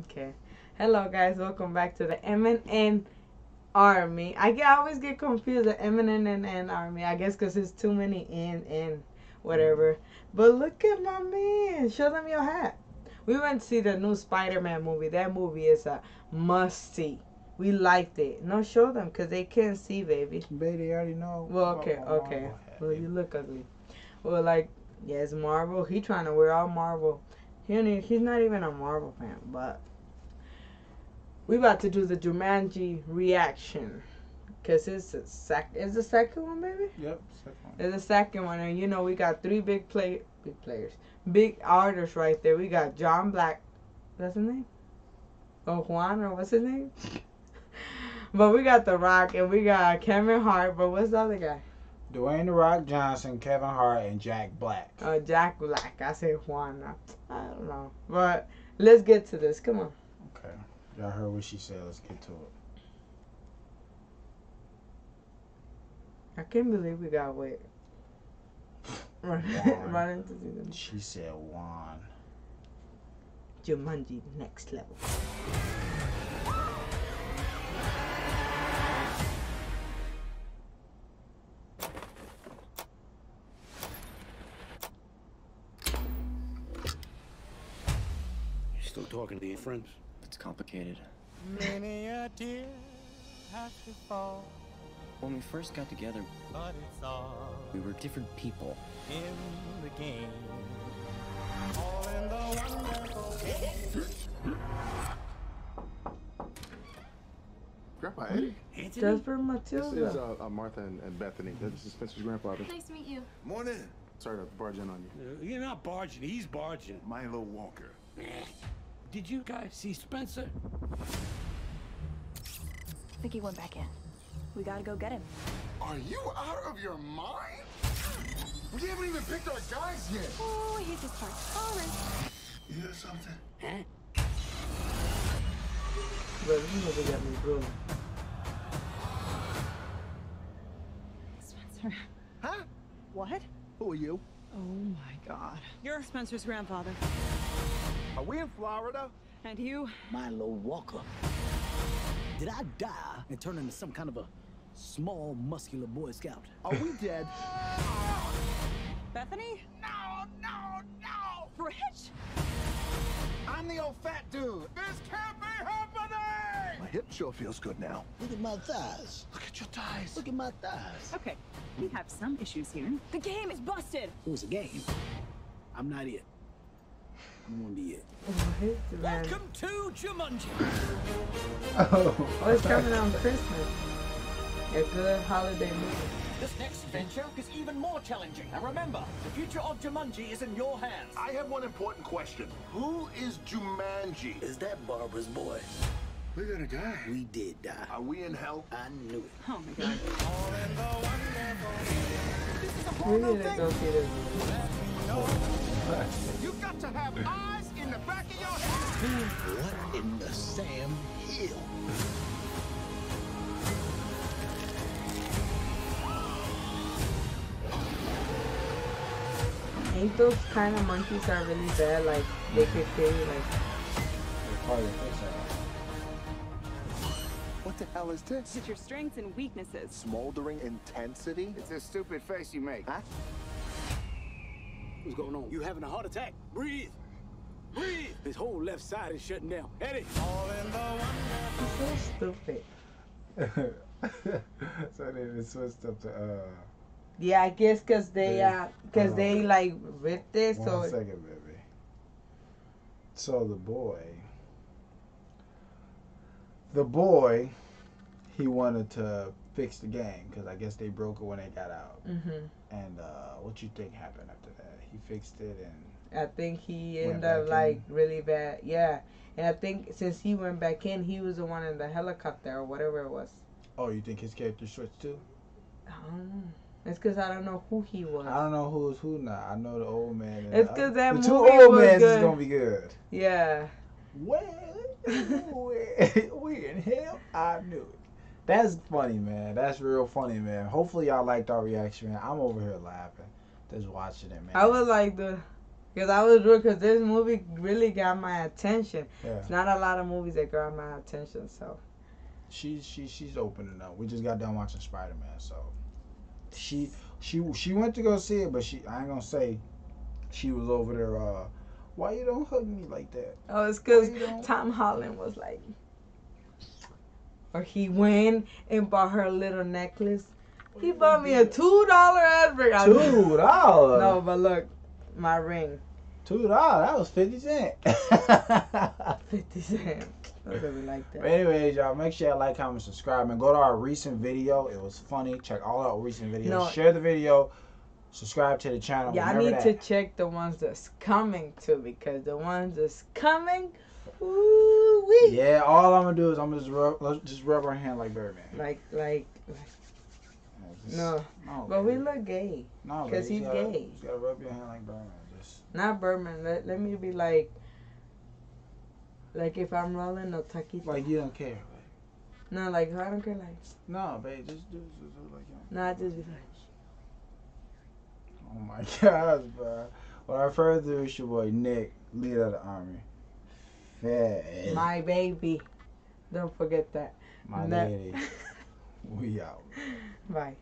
Okay. Hello, guys. Welcome back to the MNN Army. I get I always get confused the MNN Army. I guess because there's too many in in whatever. Mm-hmm. But look at my man. Show them your hat. We went to see the new Spider-Man movie. That movie is a must see. We liked it. No, show them because they can't see, baby. Baby, they already know. Well, okay, oh, okay. Marvel Well, you look ugly. Well, like, yes, Marvel. He trying to wear all Marvel. He he's not even a Marvel fan, but we about to do the Jumanji reaction. Cause it's the sec, it's the second one, baby. Yep. second one. It's the second one, and you know we got three big play, big players, big artists right there. We got John Black, that's his name, or Juan, or what's his name? but we got The Rock, and we got Kevin Hart. But what's the other guy? Dwayne the Rock Johnson, Kevin Hart, and Jack Black. Uh, Jack Black. I say Juan. I don't know. But let's get to this. Come on. Okay. Y'all heard what she said. Let's get to it. I can't believe we got wet. Run, Juan. run into season. She said Juan. Jumanji next level. You still talking to your friends? It's complicated. Many a tear has to fall, When we first got together, but it's all we were different people. in the game. All in the wonderful game. Grandpa Eddie. Just Anthony? for This is uh, uh, Martha and, and Bethany. This is Spencer's grandfather. Nice to meet you. Morning, Sorry to barge in on you. Uh, You're not barging, he's barging. Milo Walker. Did you guys see Spencer? I think he went back in. We gotta go get him. Are you out of your mind? We haven't even picked our guys yet. Oh, he's just part. All right. You hear something? Huh? But you know they got me drooling. Spencer. Huh? What? Who are you? Oh my god. You're Spencer's grandfather. Are we in Florida? And you? Milo Walker. Did I die and turn into some kind of a small, muscular Boy Scout? Are we dead? Bethany? No, no, no! Rich? I'm the old fat dude. This can't be happening! My hip sure feels good now. Look at my thighs. Look at your thighs. Look at my thighs. Okay, we have some issues here. The game is busted. It was a game. I'm not it. I'm gonna be it. Welcome to Jumanji. Oh. Oh, it's coming on Christmas. A good holiday movie. This next venture is even more challenging. And remember, the future of Jumanji is in your hands. I have one important question. Who is Jumanji? Is that Barbara's boy? We're gonna die. We did die. Are we in hell? I knew it. Oh my god. All in the wonderful. This is a We whole new need to thing. go see this movie. Let me know. You got to have eyes in the back of your head. What in the Sam Hill? Ain't those kind of monkeys are really bad? Like they could kill you. Like It's probably the first one. What the hell is this? It's your strengths and weaknesses. Smoldering intensity? It's a stupid face you make. Huh? What's going on? You having a heart attack? Breathe. Breathe. His whole left side is shutting down. Eddie. All in the wonderful so stupid. so they just switched up to uh. Yeah, I guess cause they Yeah. uh, cause Uh, they like ripped it. One So second, baby. So the boy, the boy, he wanted to fix the gang because I guess they broke it when they got out. hmm And uh, what you think happened after that? He fixed it and I think he ended up like really bad. Yeah, and I think since he went back in, he was the one in the helicopter or whatever it was. oh, you think his character switched too? I don't know. It's cause I don't know who he was. I don't know who's who now. I know the old man. It's the 'cause other- that the two old men is gonna be good. Yeah. Well, we we in hell. I knew it. That's funny, man. That's real funny, man. Hopefully y'all liked our reaction, man. I'm over here laughing, just watching it, man. I was like the Because I was real, because this movie really got my attention. Yeah. It's not a lot of movies that grab my attention, so. She's she she's opening up. We just got done watching Spider Man, so she she she went to go see it, but she I ain't gonna say she was over there. uh Why you don't hug me like that? Oh, it's because Why you don't- Tom Holland was like. Or he went and bought her a little necklace. He bought me a $2 Advert. I- Two dollars. No, but look, my ring. Two dollars. That was fifty cent. 50 cents. Look at like that. But anyways, y'all, make sure y'all like, comment, subscribe, and go to our recent video. It was funny. Check all our recent videos. No. Share the video. Subscribe to the channel. Yeah, I Remember need that. to check the ones that's coming too because the ones that's coming, ooh wee. Yeah, all I'm gonna do is I'm gonna just rub, let's just rub our hand like Birdman. Like, like, Just- no. no, But we look gay. No, because he's gotta- gay. You gotta rub your hand like Birdman. Just Not Berman. Let, let me be like, like if I'm rolling a taquito. like you don't care. Like, no, like I don't care. Like, no, babe, just do, just do like you. nah, just be like. Oh my gosh, bro. Without further ado, it's your boy Nick, leader of the army. My baby. Don't forget that. My lady. We out. Bye.